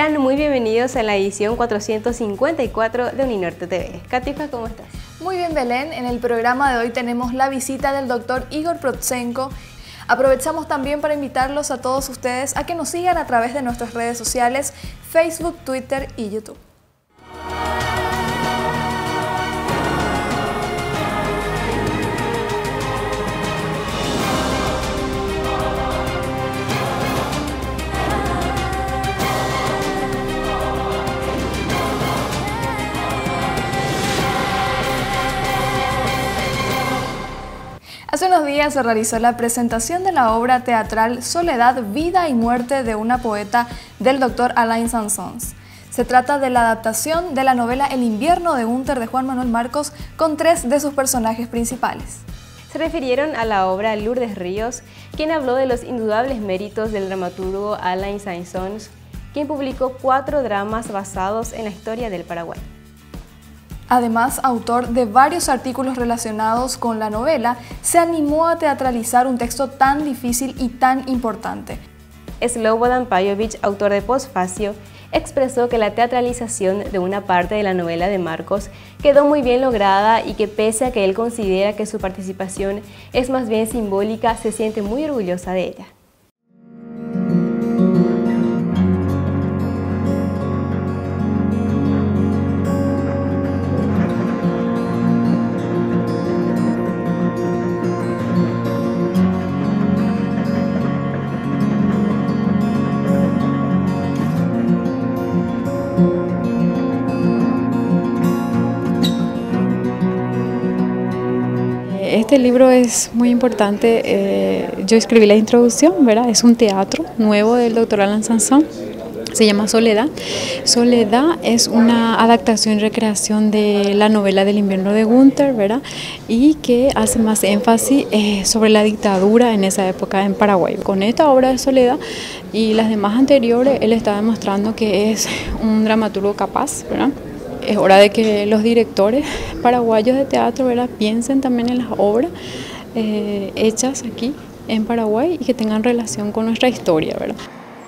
Sean muy bienvenidos a la edición 454 de Uninorte TV. Katifa, ¿cómo estás? Muy bien, Belén. En el programa de hoy tenemos la visita del doctor Igor Protsenko. Aprovechamos también para invitarlos a todos ustedes a que nos sigan a través de nuestras redes sociales, Facebook, Twitter y YouTube. Hace unos días se realizó la presentación de la obra teatral Soledad, Vida y Muerte de una poeta del doctor Alain Sansons. Se trata de la adaptación de la novela El invierno de Gunther de Juan Manuel Marcos con tres de sus personajes principales. Se refirieron a la obra Lourdes Ríos, quien habló de los indudables méritos del dramaturgo Alain Sansons, quien publicó cuatro dramas basados en la historia del Paraguay. Además, autor de varios artículos relacionados con la novela, se animó a teatralizar un texto tan difícil y tan importante. Slobodan Pajovich, autor de Postfacio, expresó que la teatralización de una parte de la novela de Marcos quedó muy bien lograda y que pese a que él considera que su participación es más bien simbólica, se siente muy orgullosa de ella. Este libro es muy importante. Eh, yo escribí la introducción, ¿verdad? Es un teatro nuevo del doctor Alan Sansón. Se llama Soledad. Soledad es una adaptación y recreación de la novela del invierno de Gunther, ¿verdad? Y que hace más énfasis eh, sobre la dictadura en esa época en Paraguay. Con esta obra de Soledad y las demás anteriores, él está demostrando que es un dramaturgo capaz, ¿verdad? Es hora de que los directores paraguayos de teatro ¿verdad? piensen también en las obras eh, hechas aquí en Paraguay y que tengan relación con nuestra historia.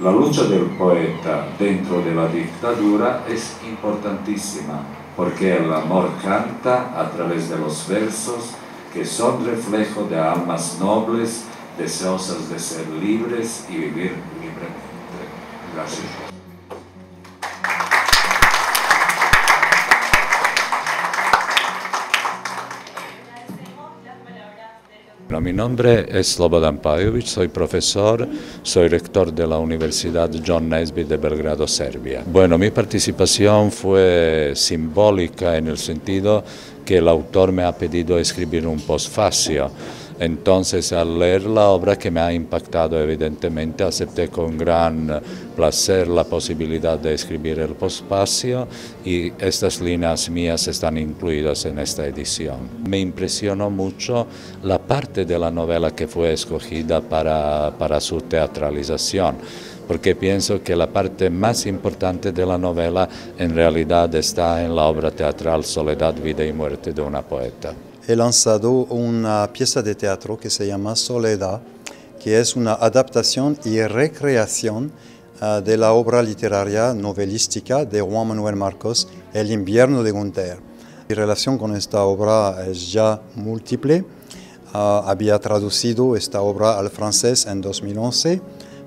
La lucha del poeta dentro de la dictadura es importantísima porque el amor canta a través de los versos que son reflejo de almas nobles, deseosas de ser libres y vivir libremente. Gracias. Mi nombre es Slobodan Pajovic, soy profesor, soy rector de la Universidad John Nesbitt de Belgrado, Serbia. Bueno, mi participación fue simbólica en el sentido que el autor me ha pedido escribir un postfacio entonces, al leer la obra que me ha impactado evidentemente, acepté con gran placer la posibilidad de escribir el pospacio y estas líneas mías están incluidas en esta edición. Me impresionó mucho la parte de la novela que fue escogida para, para su teatralización porque pienso que la parte más importante de la novela en realidad está en la obra teatral Soledad, Vida y Muerte de una poeta he lanzado una pieza de teatro que se llama Soledad, que es una adaptación y recreación uh, de la obra literaria novelística de Juan Manuel Marcos, El invierno de Gunther. Mi relación con esta obra es ya múltiple. Uh, había traducido esta obra al francés en 2011.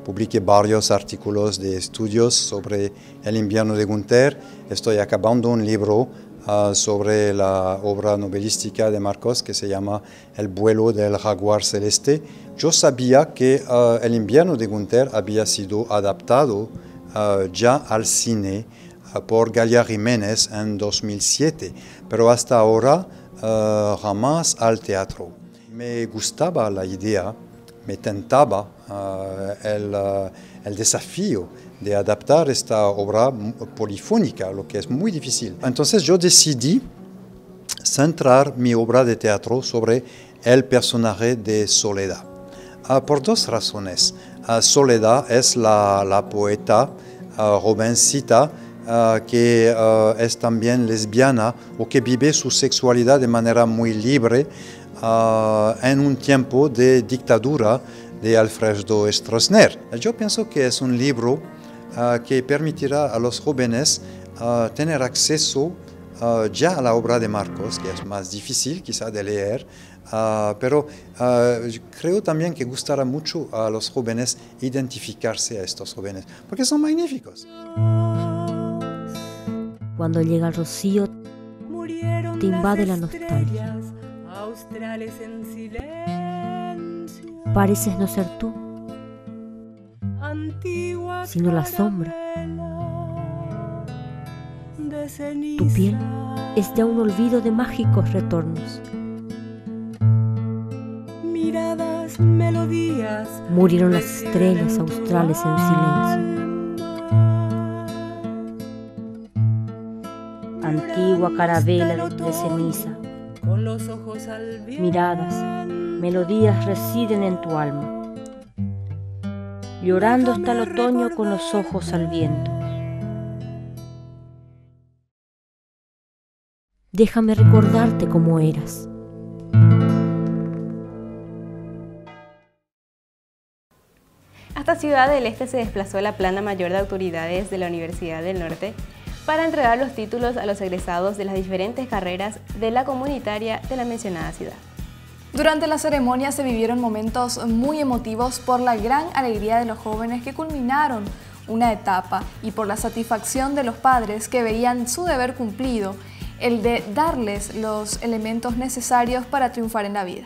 Publiqué varios artículos de estudios sobre el invierno de Gunther. Estoy acabando un libro Ah, sobre la obra novelística de Marcos que se llama El vuelo del jaguar celeste. Yo sabía que ah, El invierno de Gunther había sido adaptado ah, ya al cine por Galia Jiménez en 2007, pero hasta ahora jamás al teatro. Me gustaba la idea, me tentaba el, el desafío de adaptar esta obra polifónica, lo que es muy difícil. Entonces yo decidí centrar mi obra de teatro sobre el personaje de Soledad, ah, por dos razones. Ah, Soledad es la, poeta ah, jovencita que es también lesbiana o que vive su sexualidad de manera muy libre en un tiempo de dictadura de Alfredo Stroessner. Yo pienso que es un libro ah, que permitirá a los jóvenes ah, tener acceso ah, ya a la obra de Marcos, que es más difícil quizá de leer, pero creo también que gustará mucho a los jóvenes identificarse a estos jóvenes, porque son magníficos. Cuando llega el rocío, Te invade la nostalgia. Pareces no ser tú, sino la sombra. Tu piel es ya un olvido de mágicos retornos. Miradas, melodías. Murieron las estrellas australes en silencio. Antigua carabela de ceniza, Con los ojos al miradas, melodías residen en tu alma. Llorando hasta el otoño con los ojos al viento. Déjame recordarte cómo eras. Hasta Ciudad del Este se desplazó la plana mayor de autoridades de la Universidad del Norte para entregar los títulos a los egresados de las diferentes carreras de la comunitaria de la mencionada ciudad. Durante la ceremonia se vivieron momentos muy emotivos por la gran alegría de los jóvenes que culminaron una etapa y por la satisfacción de los padres que veían su deber cumplido, el de darles los elementos necesarios para triunfar en la vida.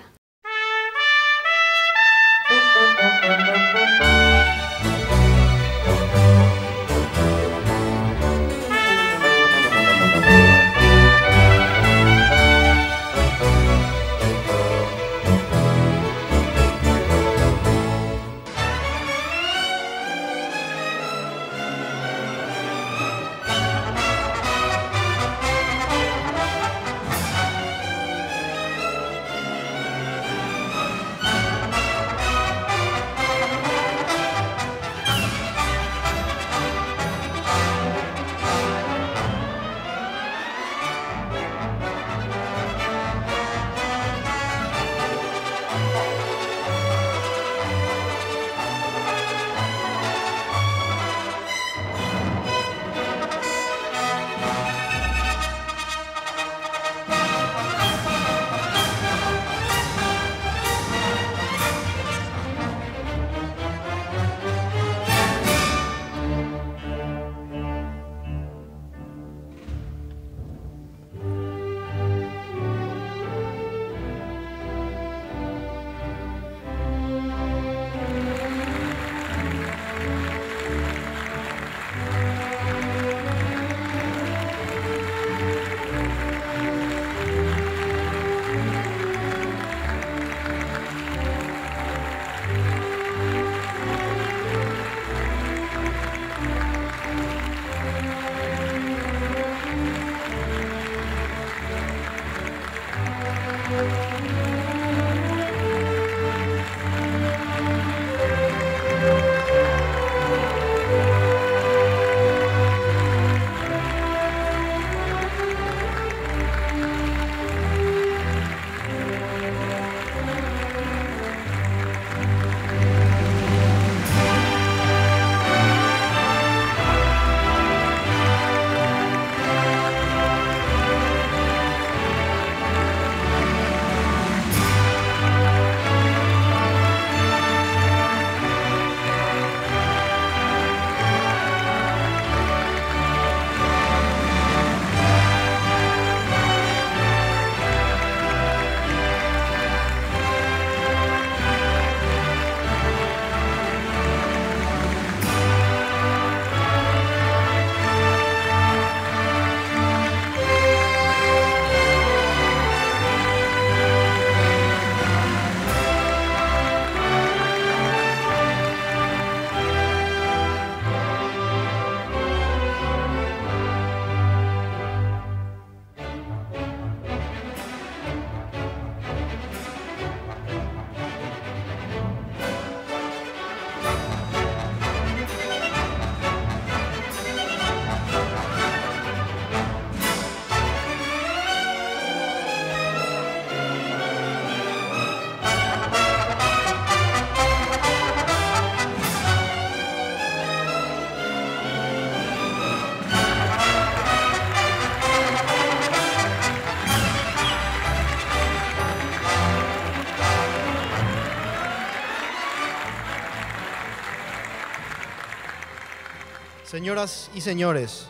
Señoras y señores,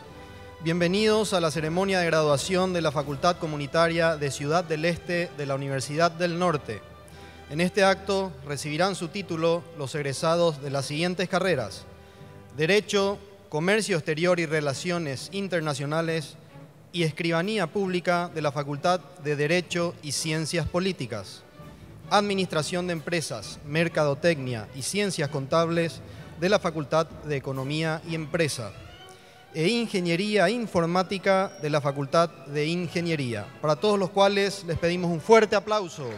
bienvenidos a la ceremonia de graduación de la Facultad Comunitaria de Ciudad del Este de la Universidad del Norte. En este acto recibirán su título los egresados de las siguientes carreras. Derecho, Comercio Exterior y Relaciones Internacionales y Escribanía Pública de la Facultad de Derecho y Ciencias Políticas. Administración de Empresas, Mercadotecnia y Ciencias Contables de la Facultad de Economía y Empresa. E Ingeniería Informática de la Facultad de Ingeniería, para todos los cuales les pedimos un fuerte aplauso.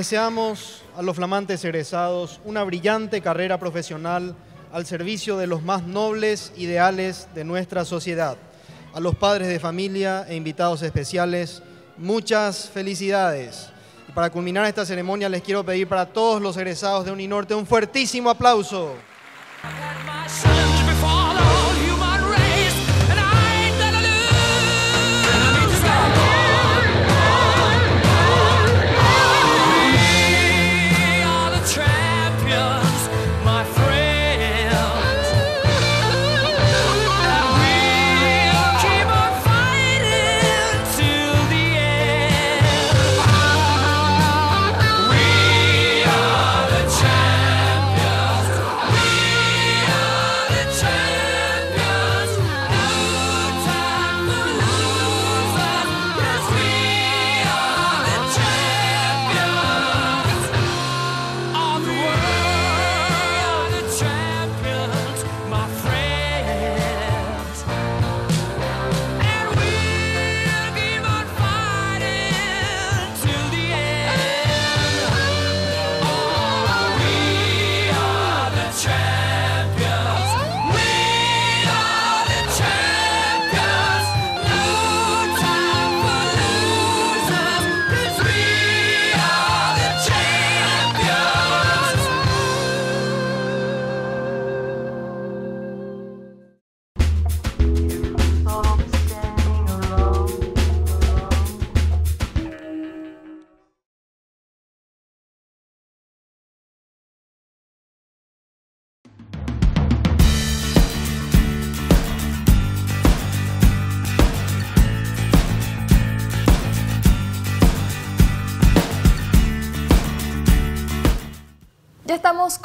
Deseamos a los flamantes egresados una brillante carrera profesional al servicio de los más nobles ideales de nuestra sociedad. A los padres de familia e invitados especiales, muchas felicidades. Y para culminar esta ceremonia les quiero pedir para todos los egresados de Uninorte un fuertísimo aplauso.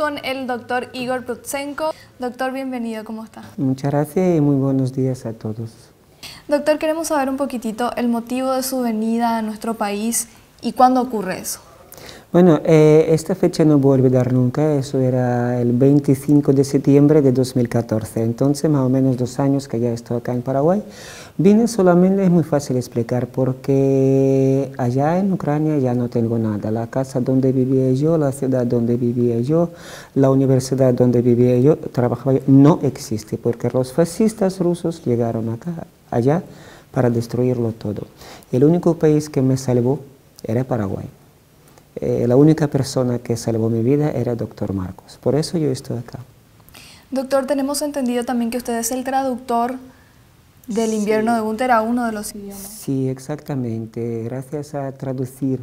Con el doctor Igor Prutsenko. Doctor, bienvenido, ¿cómo está? Muchas gracias y muy buenos días a todos. Doctor, queremos saber un poquitito el motivo de su venida a nuestro país y cuándo ocurre eso. Bueno, eh, esta fecha no voy a olvidar nunca, eso era el 25 de septiembre de 2014, entonces más o menos dos años que ya estoy acá en Paraguay. Vine solamente, es muy fácil explicar, porque allá en Ucrania ya no tengo nada. La casa donde vivía yo, la ciudad donde vivía yo, la universidad donde vivía yo, trabajaba yo, no existe, porque los fascistas rusos llegaron acá, allá, para destruirlo todo. El único país que me salvó era Paraguay. Eh, la única persona que salvó mi vida era el doctor Marcos. Por eso yo estoy acá. Doctor, tenemos entendido también que usted es el traductor del invierno de Gunter a uno de los idiomas. Sí, exactamente. Gracias a traducir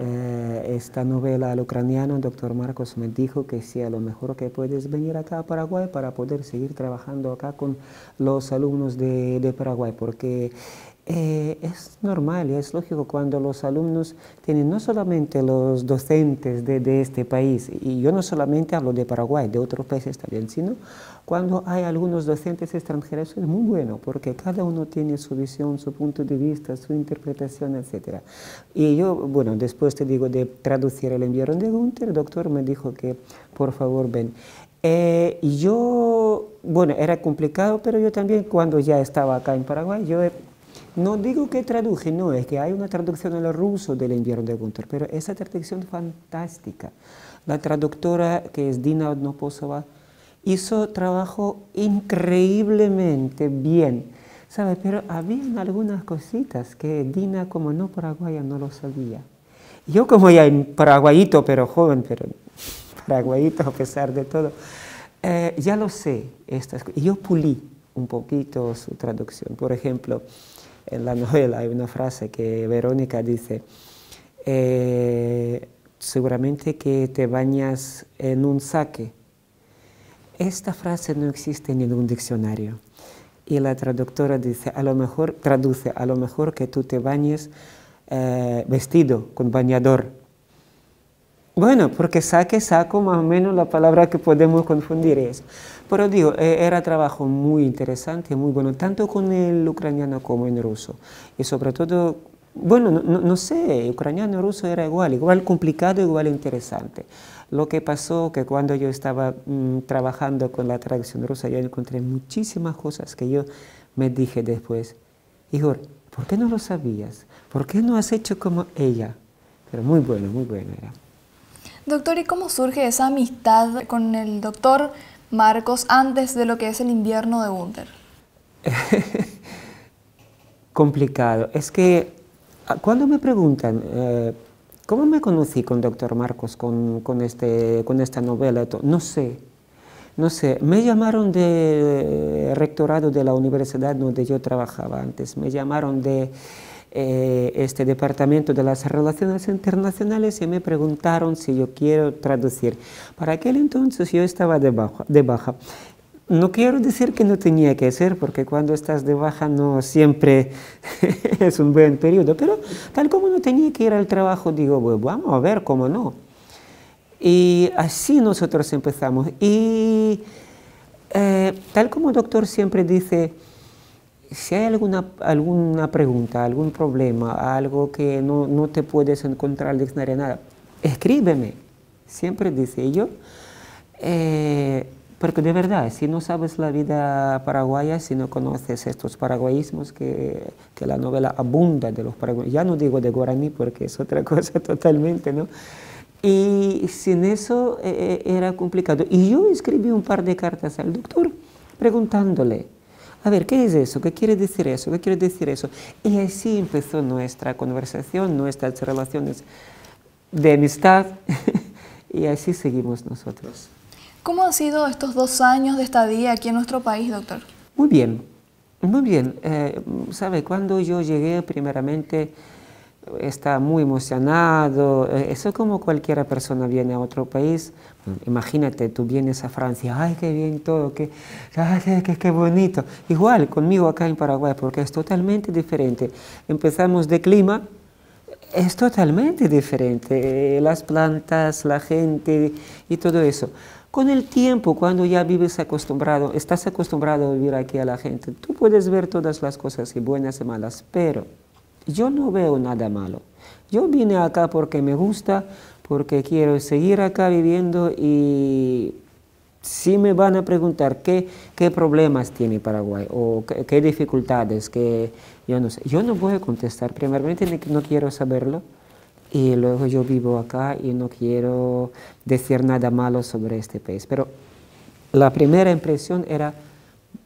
eh, esta novela al ucraniano, el doctor Marcos me dijo que sí, a lo mejor que puedes venir acá a Paraguay para poder seguir trabajando acá con los alumnos de, de Paraguay, porque eh, es normal y es lógico cuando los alumnos tienen no solamente los docentes de, este país, y yo no solamente hablo de Paraguay, de otros países también, sino cuando hay algunos docentes extranjeros es muy bueno porque cada uno tiene su visión, su punto de vista, su interpretación, etc. Y yo, bueno, después te digo de traducir el invierno de Gunther, el doctor me dijo que por favor ven. Eh, yo, bueno, era complicado, pero yo también cuando ya estaba acá en Paraguay, yo no digo que traduje, no, es que hay una traducción en el ruso del invierno de Gunther, pero esa traducción fantástica. La traductora, que es Dina Odnoposova, hizo trabajo increíblemente bien, ¿sabe? Pero había algunas cositas que Dina, como no paraguaya, no lo sabía. Yo como ya paraguayito, pero joven, pero paraguayito a pesar de todo, eh, ya lo sé, estas Yo pulí un poquito su traducción. Por ejemplo, en la novela hay una frase que Verónica dice, eh, seguramente que te bañas en un saque. Esta frase no existe en ningún diccionario. Y la traductora dice, a lo mejor, traduce, a lo mejor que tú te bañes eh, vestido con bañador. Bueno, porque saque, saco, más o menos la palabra que podemos confundir es. Pero digo, eh, era trabajo muy interesante, muy bueno, tanto con el ucraniano como en ruso. Y sobre todo, bueno, no, sé, ucraniano ruso era igual, igual complicado, igual interesante. Lo que pasó que cuando yo estaba mm, trabajando con la traducción rusa, yo encontré muchísimas cosas que yo me dije después, Igor, ¿por qué no lo sabías? ¿Por qué no has hecho como ella? Pero muy bueno, muy bueno era. Doctor, ¿y cómo surge esa amistad con el doctor Marcos antes de lo que es el invierno de Gunther? Complicado. Es que ah, cuando me preguntan, eh, ¿cómo me conocí con doctor Marcos, con, con, este, con esta novela? No sé, no sé. Me llamaron de rectorado de la universidad donde yo trabajaba antes. Me llamaron de eh, este departamento de las relaciones internacionales y me preguntaron si yo quiero traducir. Para aquel entonces yo estaba de baja. De baja. No quiero decir que no tenía que hacer, porque cuando estás de baja no siempre es un buen periodo, pero tal como no tenía que ir al trabajo, digo, bueno, vamos a ver cómo no. Y así nosotros empezamos. Y eh, tal como el doctor siempre dice, si hay alguna, alguna pregunta, algún problema, algo que no, no te puedes encontrar en diccionario, nada, escríbeme. Siempre dice yo. Eh, porque de verdad, si no sabes la vida paraguaya, si no conoces estos paraguayismos, que, que la novela abunda de los paraguayos, ya no digo de guaraní porque es otra cosa totalmente, ¿no? Y sin eso eh, eh, era complicado. Y yo escribí un par de cartas al doctor preguntándole, a ver, ¿qué es eso? ¿Qué quiere decir eso? ¿Qué quiere decir eso? Y así empezó nuestra conversación, nuestras relaciones de amistad y así seguimos nosotros. ¿Cómo han sido estos dos años de estadía aquí en nuestro país, doctor? Muy bien, muy bien. Eh, ¿Sabe? Cuando yo llegué, primeramente, está muy emocionado. Eh, eso como cualquiera persona viene a otro país. Imagínate, tú vienes a Francia, ay, qué bien todo, qué, qué, qué, bonito. Igual conmigo acá en Paraguay, porque es totalmente diferente. Empezamos de clima, es totalmente diferente. Las plantas, la gente y todo eso. Con el tiempo, cuando ya vives acostumbrado, estás acostumbrado a vivir aquí a la gente, tú puedes ver todas las cosas y buenas y malas, pero yo no veo nada malo. Yo vine acá porque me gusta, porque quiero seguir acá viviendo y si me van a preguntar qué, qué problemas tiene Paraguay o qué, dificultades, que yo no sé. Yo no voy a contestar, primeramente no quiero saberlo y luego yo vivo acá y no quiero decir nada malo sobre este país. Pero la primera impresión era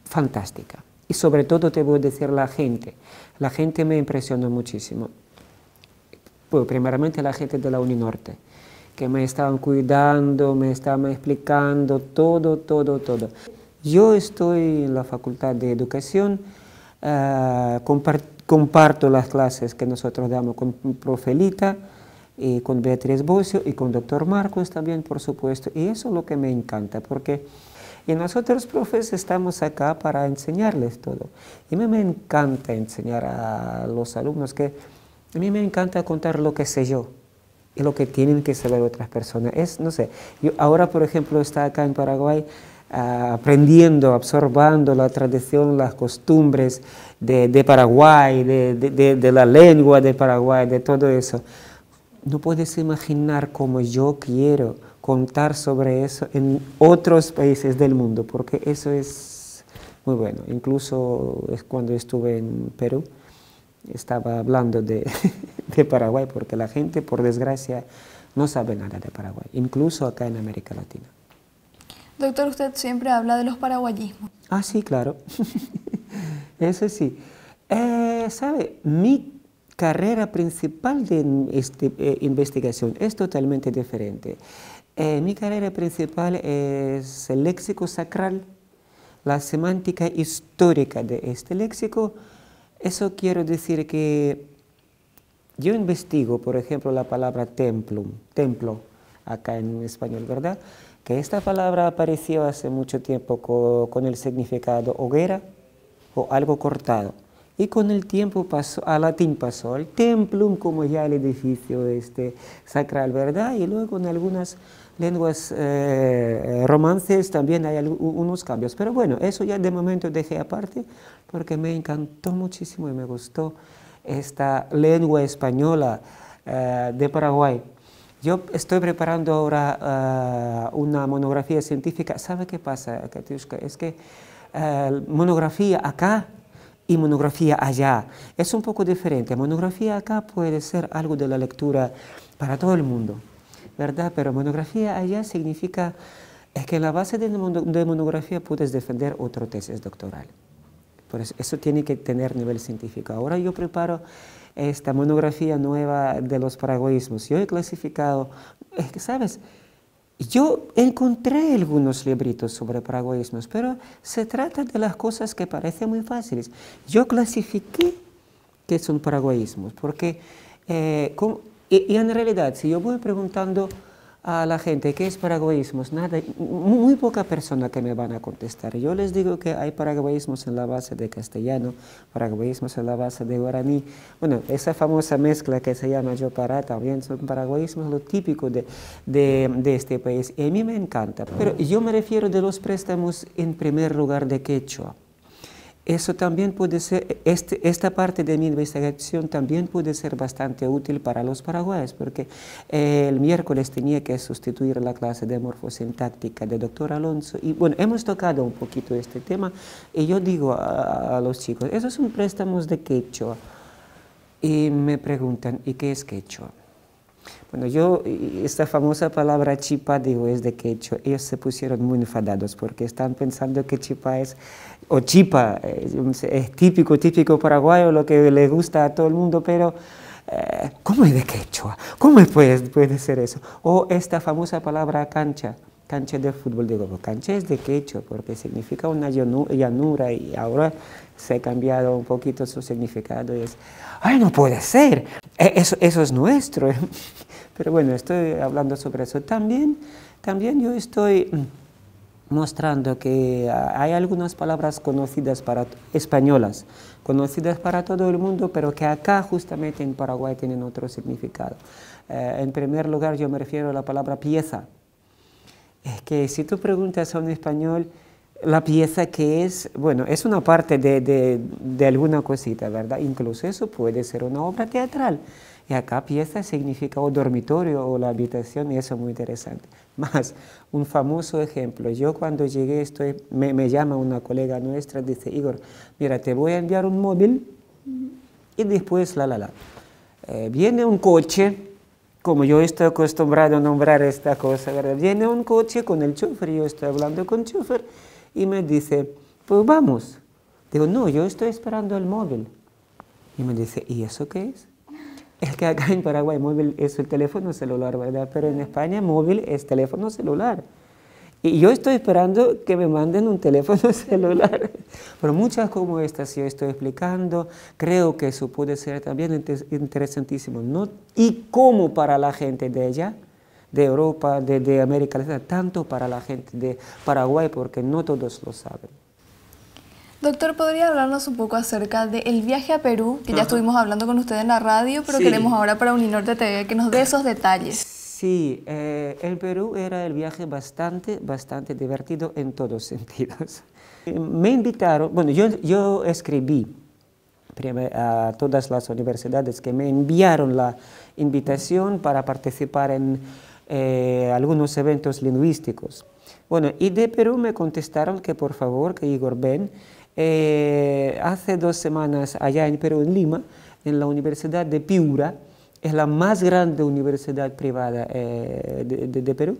fantástica y sobre todo te voy a decir la gente. La gente me impresionó muchísimo. Pues primeramente la gente de la Uninorte que me estaban cuidando, me estaban explicando todo, todo, todo. Yo estoy en la Facultad de Educación, uh, comparto las clases que nosotros damos con Profelita, y con Beatriz Bocio y con doctor Marcos también, por supuesto, y eso es lo que me encanta, porque y nosotros, profes, estamos acá para enseñarles todo. Y a mí me encanta enseñar a los alumnos que a mí me encanta contar lo que sé yo, y lo que tienen que saber otras personas. Es, no sé, yo ahora, por ejemplo, está acá en Paraguay ah, aprendiendo, absorbando la tradición, las costumbres de, de Paraguay, de, de, de, la lengua de Paraguay, de todo eso. No puedes imaginar cómo yo quiero contar sobre eso en otros países del mundo, porque eso es muy bueno. Incluso cuando estuve en Perú, estaba hablando de, de Paraguay, porque la gente, por desgracia, no sabe nada de Paraguay, incluso acá en América Latina. Doctor, usted siempre habla de los paraguayismos. Ah, sí, claro. Eso sí. Eh, ¿Sabe? Mi carrera principal de este, eh, investigación es totalmente diferente. Eh, mi carrera principal es el léxico sacral, la semántica histórica de este léxico, eso quiero decir que yo investigo, por ejemplo, la palabra templum, templo, acá en español, ¿verdad? Que esta palabra apareció hace mucho tiempo con, el significado hoguera o algo cortado. Y con el tiempo pasó, a latín pasó el templum como ya el edificio este, sacral, ¿verdad? Y luego en algunas lenguas eh, romances también hay unos cambios. Pero bueno, eso ya de momento dejé aparte porque me encantó muchísimo y me gustó esta lengua española eh, de Paraguay. Yo estoy preparando ahora eh, una monografía científica. ¿Sabe qué pasa, Katiuska? Es que monografía acá y monografía allá es un poco diferente. Monografía acá puede ser algo de la lectura para todo el mundo ¿verdad? Pero monografía allá significa que en la base de, monografía puedes defender otra tesis doctoral. Por eso, eso tiene que tener nivel científico. Ahora yo preparo esta monografía nueva de los paraguayismos. Yo he clasificado, ¿sabes? Yo encontré algunos libritos sobre paraguayismos, pero se trata de las cosas que parecen muy fáciles. Yo clasifiqué qué son paraguayismos, porque eh, y, en realidad, si yo voy preguntando a la gente qué es paraguayismo, nada, muy poca persona que me van a contestar. Yo les digo que hay paraguayismos en la base de castellano, paraguayismos en la base de guaraní. Bueno, esa famosa mezcla que se llama yopará también son paraguayismos lo típico de, de, de, este país. Y a mí me encanta. Pero yo me refiero de los préstamos en primer lugar de quechua. Eso también puede ser, este, esta parte de mi investigación también puede ser bastante útil para los paraguayos, porque eh, el miércoles tenía que sustituir la clase de morfosintáctica de doctor Alonso, y bueno, hemos tocado un poquito este tema, y yo digo a, a los chicos, esos son préstamos de quechua, y me preguntan, ¿y qué es quechua? Bueno, yo, esta famosa palabra chipa, digo, es de quechua. Ellos se pusieron muy enfadados porque están pensando que chipa es, o chipa, es, típico, típico paraguayo, lo que le gusta a todo el mundo, pero eh, ¿cómo es de quechua? ¿Cómo puede, puede ser eso? O esta famosa palabra cancha, cancha de fútbol, digo, pues, cancha es de quechua porque significa una llanura y ahora se ha cambiado un poquito su significado es, ¡ay, no puede ser! E, eso, eso es nuestro. Pero bueno, estoy hablando sobre eso. También, también yo estoy mostrando que hay algunas palabras conocidas para españolas, conocidas para todo el mundo, pero que acá justamente en Paraguay tienen otro significado. Eh, en primer lugar, yo me refiero a la palabra pieza. Es que si tú preguntas a un español, la pieza que es, bueno, es una parte de, de, alguna cosita, ¿verdad? Incluso eso puede ser una obra teatral. Y acá pieza significa o dormitorio o la habitación y eso es muy interesante. Más, un famoso ejemplo, yo cuando llegué, estoy, me, me llama una colega nuestra, dice, Igor, mira, te voy a enviar un móvil y después la, la, la. Eh, viene un coche, como yo estoy acostumbrado a nombrar esta cosa, ¿verdad? Viene un coche con el chofer, yo estoy hablando con el chofer y me dice, pues vamos. Digo, no, yo estoy esperando el móvil. Y me dice, ¿y eso qué es? Es que acá en Paraguay móvil es el teléfono celular, ¿verdad? Pero en España móvil es teléfono celular. Y yo estoy esperando que me manden un teléfono celular. Pero muchas como estas yo estoy explicando, creo que eso puede ser también interesantísimo. ¿no? Y como para la gente de allá, de Europa, de, de América Latina, tanto para la gente de Paraguay, porque no todos lo saben. Doctor, ¿podría hablarnos un poco acerca del viaje a Perú, que ya estuvimos hablando con usted en la radio, pero queremos ahora para Uninorte TV que nos dé esos detalles? Sí, eh, el Perú era el viaje bastante, bastante divertido en todos sentidos. Me invitaron, bueno, yo, escribí a todas las universidades que me enviaron la invitación para participar en eh, algunos eventos lingüísticos. Bueno, y de Perú me contestaron que por favor, que Igor Ben, eh, hace dos semanas allá en Perú, en Lima, en la Universidad de Piura, es la más grande universidad privada eh, de, Perú,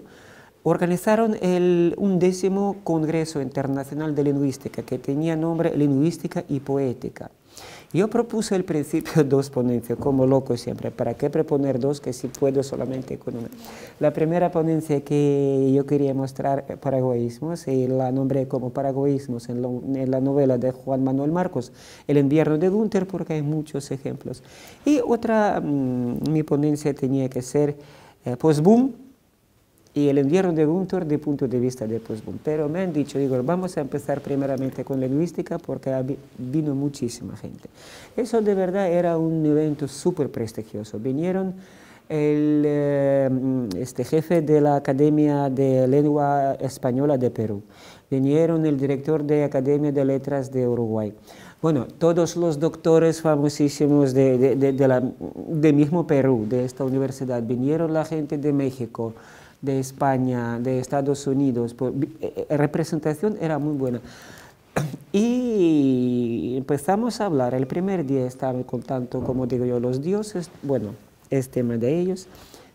organizaron el undécimo Congreso Internacional de Lingüística que tenía nombre Lingüística y Poética. Yo propuse al principio dos ponencias, como loco siempre. ¿Para qué proponer dos que si puedo solamente con una? La primera ponencia que yo quería mostrar eh, paraguayismos, y la nombré como paraguayismos en, en, la novela de Juan Manuel Marcos, El invierno de Gunther, porque hay muchos ejemplos. Y otra, mm, mi ponencia tenía que ser eh, post-boom, y el invierno de Gunther de punto de vista de postboom. Pero me han dicho, digo, vamos a empezar primeramente con lingüística porque vino muchísima gente. Eso de verdad era un evento súper prestigioso. Vinieron el eh, este jefe de la Academia de Lengua Española de Perú, vinieron el director de Academia de Letras de Uruguay. Bueno, todos los doctores famosísimos de, de, de, de la, mismo Perú, de esta universidad, vinieron la gente de México, de España, de Estados Unidos, eh, eh, representación era muy buena. Y empezamos a hablar, el primer día estaba contando, como digo yo, los dioses, bueno, es tema de ellos.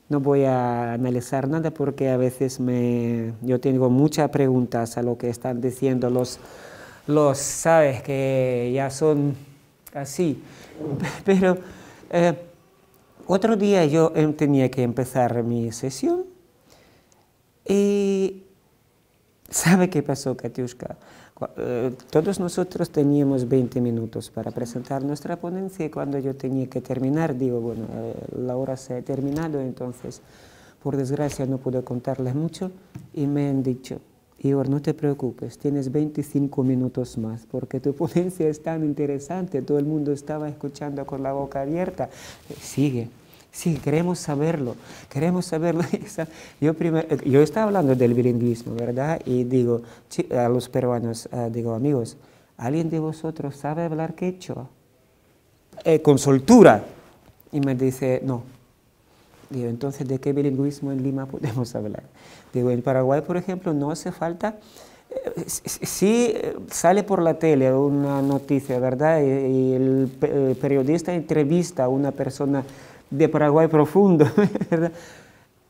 No voy a analizar nada porque a veces me, yo tengo muchas preguntas a lo que están diciendo los, los sabes, que ya son así. Pero eh, otro día yo em, tenía que empezar mi sesión y ¿sabe qué pasó, Katiushka? Eh, todos nosotros teníamos 20 minutos para presentar nuestra ponencia y cuando yo tenía que terminar, digo, bueno, eh, la hora se ha terminado, entonces, por desgracia, no pude contarles mucho y me han dicho, Igor, no te preocupes, tienes 25 minutos más, porque tu ponencia es tan interesante, todo el mundo estaba escuchando con la boca abierta. Sigue, Sí, queremos saberlo, queremos saberlo. Yo, yo estaba hablando del bilingüismo, ¿verdad? Y digo a los peruanos, ah, digo, amigos, ¿alguien de vosotros sabe hablar quechua? Eh, con soltura. Y me dice, no. Digo, entonces, ¿de qué bilingüismo en Lima podemos hablar? Digo, en Paraguay, por ejemplo, no hace falta eh, sí sale por la tele una noticia, ¿verdad? Y el periodista entrevista a una persona de Paraguay profundo, ¿verdad?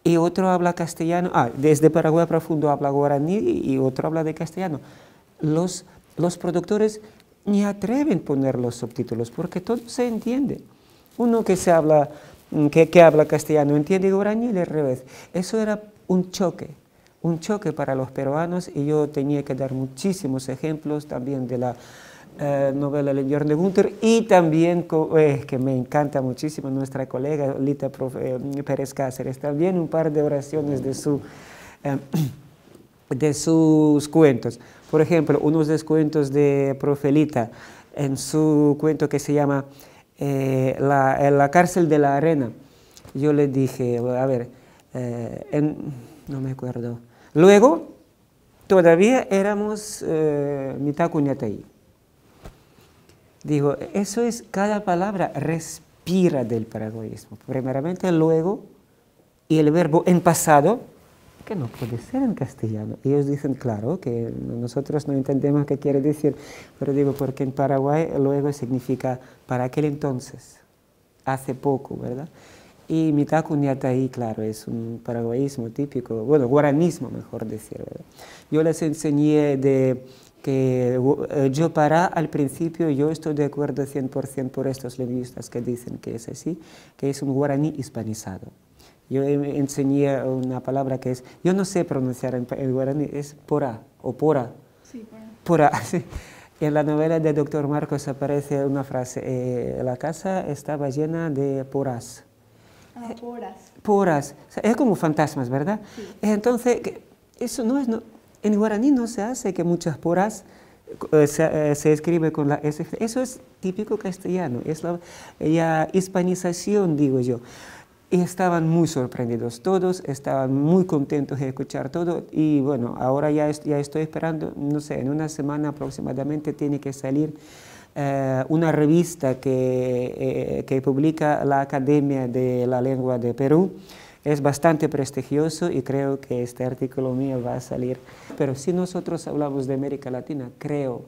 Y otro habla castellano, ah, desde Paraguay profundo habla guaraní y otro habla de castellano. Los, los productores ni atreven a poner los subtítulos porque todo se entiende. Uno que, se habla, que, que habla castellano entiende guaraní y al revés. Eso era un choque, un choque para los peruanos y yo tenía que dar muchísimos ejemplos también de la eh, novela El de Gunther y también, eh, que me encanta muchísimo, nuestra colega Lita eh, Pérez Cáceres, también un par de oraciones de, su, de sus cuentos. Por ejemplo, unos de los cuentos de Profelita, en su cuento que se llama la, cárcel de la arena. Yo le dije, a ver, no me acuerdo. Luego, todavía éramos mitad cuñatay. Digo, eso es cada palabra, respira del paraguayismo. Primeramente, luego, y el verbo en pasado, que no puede ser en castellano. Ellos dicen, claro, que nosotros no entendemos qué quiere decir, pero digo, porque en Paraguay luego significa para aquel entonces, hace poco, ¿verdad? Y ahí, claro, es un paraguayismo típico, bueno, guaranismo, mejor decir, ¿verdad? Yo les enseñé de que eh, yo para al principio, yo estoy de acuerdo 100% por estos lingüistas que dicen que es así, que es un guaraní hispanizado. Yo enseñé una palabra que es, yo no sé pronunciar en, guaraní, es pora o pora. Sí, pora. pora sí. En la novela de Doctor Marcos aparece una frase, eh, la casa estaba llena de poras. Ah, poras. Poras. es como fantasmas, ¿verdad? Sí. Entonces, eso no es, en guaraní no se hace que muchas poras eh, se, eh, se, escribe con la S. Eso es típico castellano, es la, la hispanización, digo yo. Y estaban muy sorprendidos todos, estaban muy contentos de escuchar todo y bueno, ahora ya, ya estoy esperando, no sé, en una semana aproximadamente tiene que salir eh, una revista que, que publica la Academia de la Lengua de Perú. Es bastante prestigioso y creo que este artículo mío va a salir. Pero si nosotros hablamos de América Latina, creo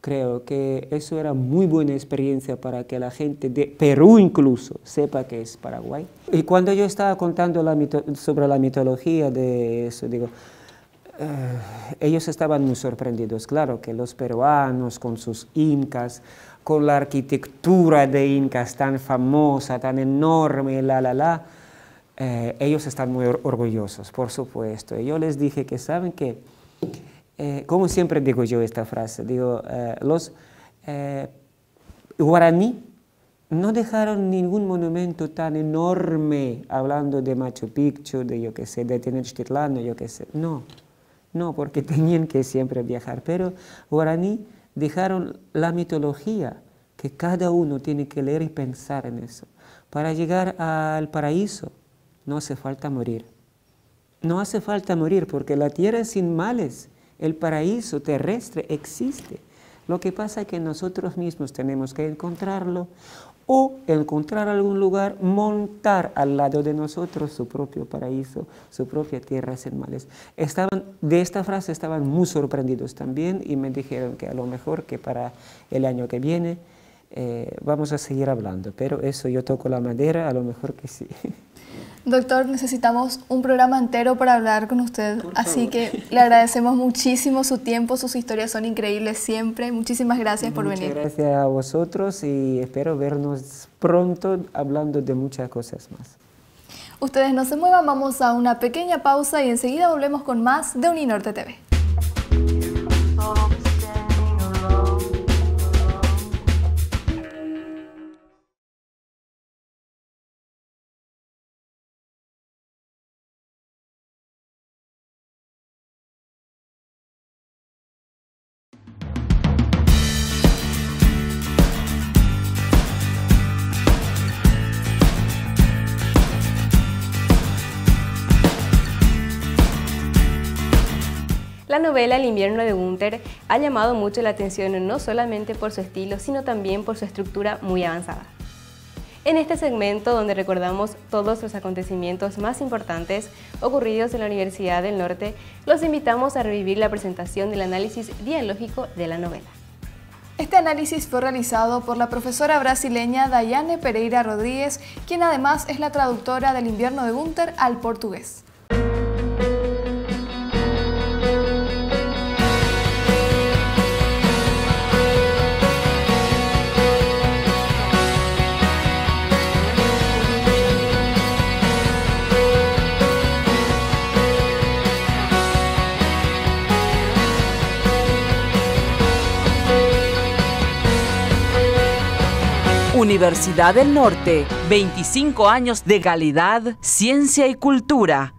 creo que eso era muy buena experiencia para que la gente de Perú incluso sepa que es Paraguay. Y cuando yo estaba contando sobre la mitología de eso, digo, eh, ellos estaban muy sorprendidos, claro, que los peruanos con sus incas, con la arquitectura de incas tan famosa, tan enorme, la, la, la, eh, ellos están muy orgullosos, por supuesto. Yo les dije que saben que eh, como siempre digo yo esta frase, digo, eh, los guaraní no dejaron ningún monumento tan enorme hablando de Machu Picchu, de yo que sé, de Tenochtitlán, yo que sé, no, no, porque tenían que siempre viajar, pero guaraní dejaron la mitología, que cada uno tiene que leer y pensar en eso. Para llegar al paraíso no hace falta morir. No hace falta morir porque la tierra sin males el paraíso terrestre existe. Lo que pasa es que nosotros mismos tenemos que encontrarlo o encontrar algún lugar, montar al lado de nosotros su propio paraíso, su propia tierra sin males. Estaban, de esta frase estaban muy sorprendidos también y me dijeron que a lo mejor que para el año que viene eh, vamos a seguir hablando, pero eso yo toco la madera, a lo mejor que sí. Doctor, necesitamos un programa entero para hablar con usted, así que le agradecemos muchísimo su tiempo, sus historias son increíbles siempre. Muchísimas gracias por venir. Gracias a vosotros y espero vernos pronto hablando de muchas cosas más. Ustedes no se muevan, vamos a una pequeña pausa y enseguida volvemos con más de Uninorte TV. La novela El invierno de Gunther ha llamado mucho la atención no solamente por su estilo, sino también por su estructura muy avanzada. En este segmento, donde recordamos todos los acontecimientos más importantes ocurridos en la Universidad del Norte, los invitamos a revivir la presentación del análisis dialógico de la novela. Este análisis fue realizado por la profesora brasileña Dayane Pereira Rodríguez, quien además es la traductora del invierno de Gunther al portugués. Universidad del Norte, 25 años de calidad, ciencia y cultura.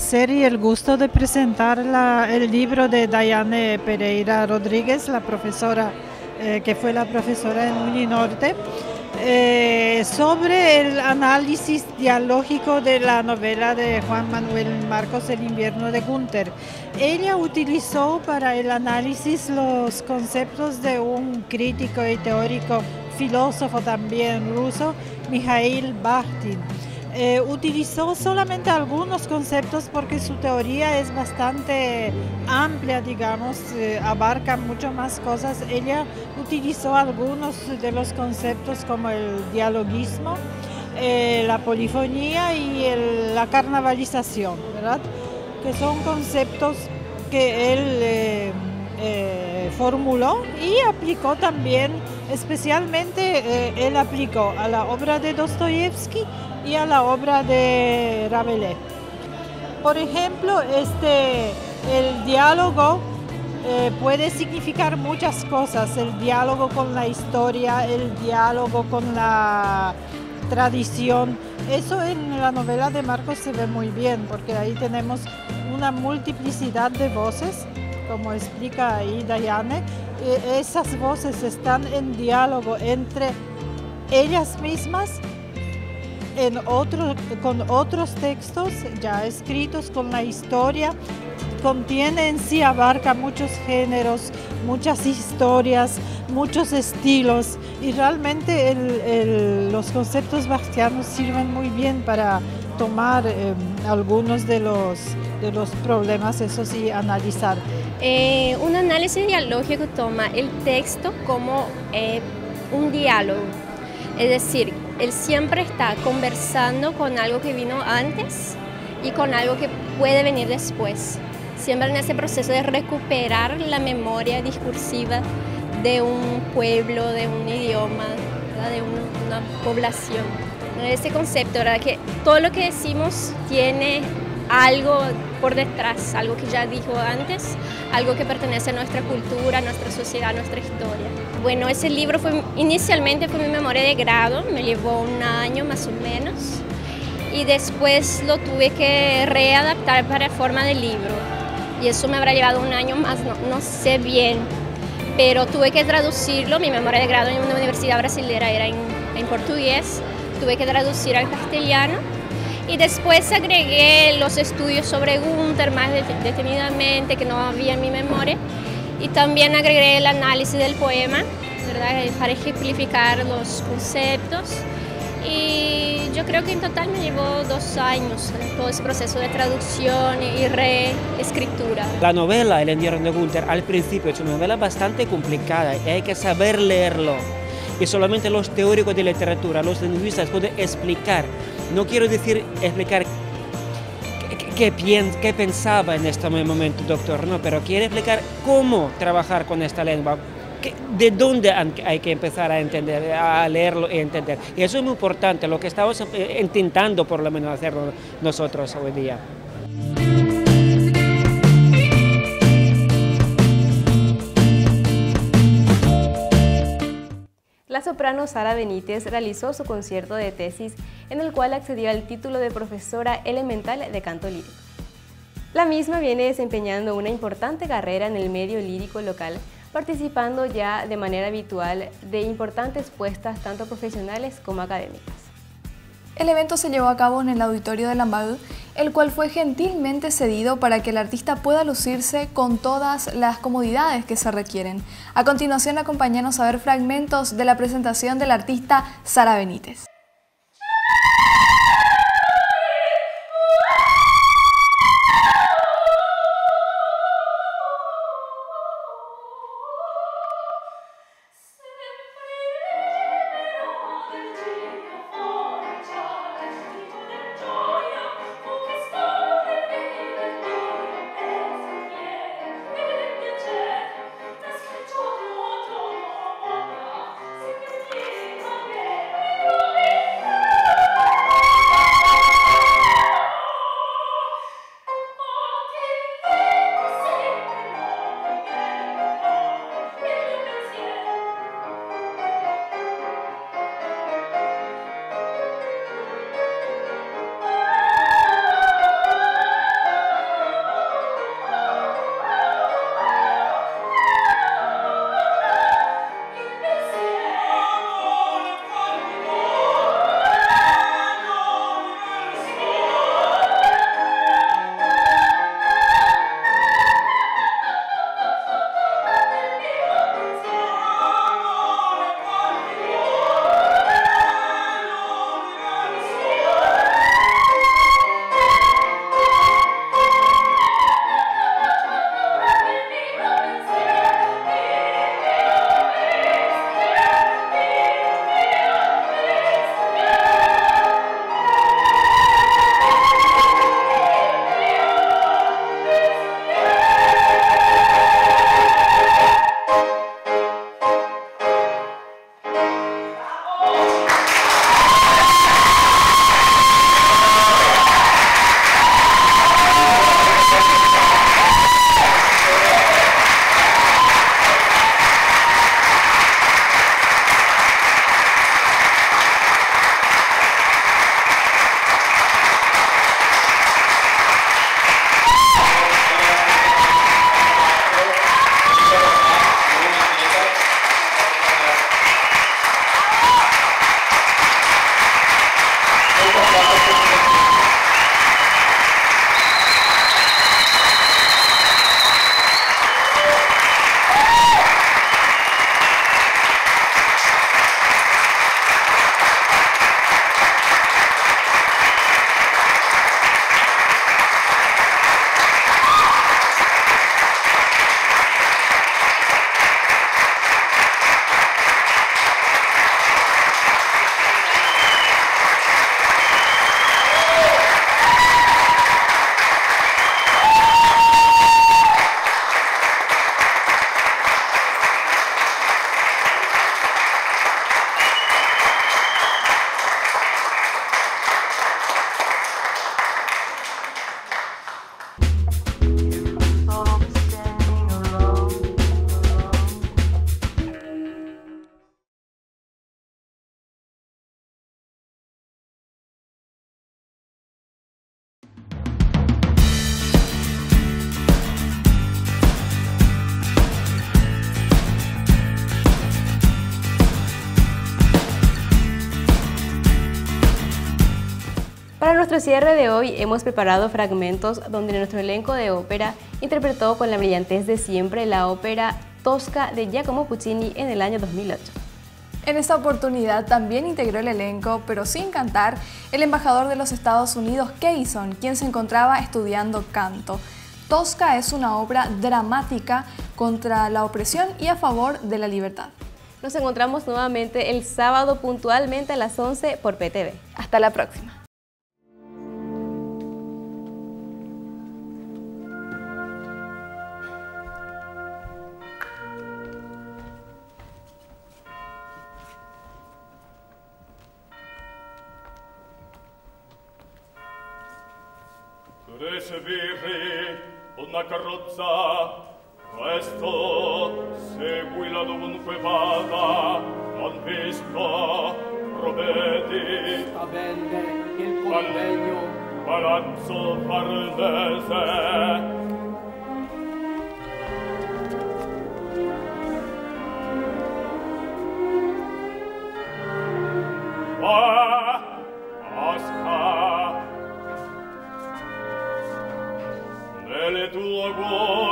Placer y el gusto de presentar el libro de Dayane Pereira Rodríguez, la profesora eh, que fue la profesora en Uninorte, eh, sobre el análisis dialógico de la novela de Juan Manuel Marcos El invierno de Gunther. Ella utilizó para el análisis los conceptos de un crítico y teórico filósofo también ruso, Mikhail Bakhtin. Eh, utilizó solamente algunos conceptos porque su teoría es bastante amplia, digamos, eh, abarca mucho más cosas. Ella utilizó algunos de los conceptos como el dialogismo, eh, la polifonía y la carnavalización, ¿verdad? Que son conceptos que él formuló y aplicó también, especialmente él aplicó a la obra de Dostoyevsky y a la obra de Rabelais. Por ejemplo, este, el diálogo eh, puede significar muchas cosas, el diálogo con la historia, el diálogo con la tradición. Eso en la novela de Marcos se ve muy bien, porque ahí tenemos una multiplicidad de voces, como explica ahí Dayane. Esas voces están en diálogo entre ellas mismas en otro, con otros textos ya escritos con la historia. Contiene en sí, abarca muchos géneros, muchas historias, muchos estilos y realmente los conceptos bastianos sirven muy bien para tomar em, algunos de los, de los problemas, eso sí, analizar. Eh, un análisis dialógico toma el texto como eh, un diálogo, es decir, él siempre está conversando con algo que vino antes y con algo que puede venir después. Siempre en ese proceso de recuperar la memoria discursiva de un pueblo, de un idioma, de una población. Ese concepto, ¿verdad? que todo lo que decimos tiene algo por detrás, algo que ya dijo antes, algo que pertenece a nuestra cultura, a nuestra sociedad, a nuestra historia. Bueno, ese libro fue, inicialmente fue mi memoria de grado, me llevó un año más o menos, y después lo tuve que readaptar para forma de libro, y eso me habrá llevado un año más, no, no sé bien, pero tuve que traducirlo, mi memoria de grado en una universidad brasilera era en, en portugués, tuve que traducir al castellano, y después agregué los estudios sobre Gunther más detenidamente, que no había en mi memoria. Y también agregué el análisis del poema, ¿verdad? para ejemplificar los conceptos. Y yo creo que en total me llevó dos años todo ese proceso de traducción y reescritura. La novela El invierno de Gunther al principio es una novela bastante complicada y hay que saber leerlo. Y solamente los teóricos de literatura, los lingüistas pueden explicar no quiero decir explicar qué, qué, pensaba en este momento, doctor, no, pero quiero explicar cómo trabajar con esta lengua, de dónde hay que empezar a entender, a leerlo y entender. Y eso es muy importante, lo que estamos eh, intentando por lo menos hacerlo nosotros hoy día. La soprano Sara Benítez realizó su concierto de tesis en el cual accedió al título de profesora elemental de canto lírico. La misma viene desempeñando una importante carrera en el medio lírico local, participando ya de manera habitual de importantes puestas tanto profesionales como académicas. El evento se llevó a cabo en el auditorio de Lambau, el cual fue gentilmente cedido para que el artista pueda lucirse con todas las comodidades que se requieren. A continuación, acompáñanos a ver fragmentos de la presentación del artista Sara Benítez. Nuestro cierre de hoy hemos preparado fragmentos donde nuestro elenco de ópera interpretó con la brillantez de siempre la ópera Tosca de Giacomo Puccini en el año 2008. En esta oportunidad también integró el elenco, pero sin cantar, el embajador de los Estados Unidos, Keyson, quien se encontraba estudiando canto. Tosca es una obra dramática contra la opresión y a favor de la libertad. Nos encontramos nuevamente el sábado puntualmente a las 11 por PTV. Hasta la próxima. due severe, una carrozza, questo seguila dovunque vada, non visco, provvedi. Sta bene il convegno. Palazzo Farnese, Ah! tu logo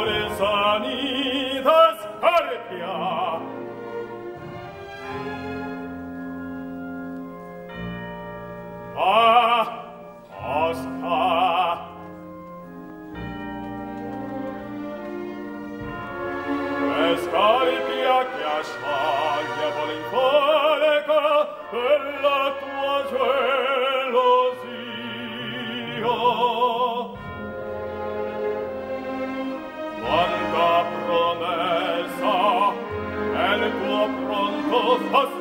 pronto aspetta.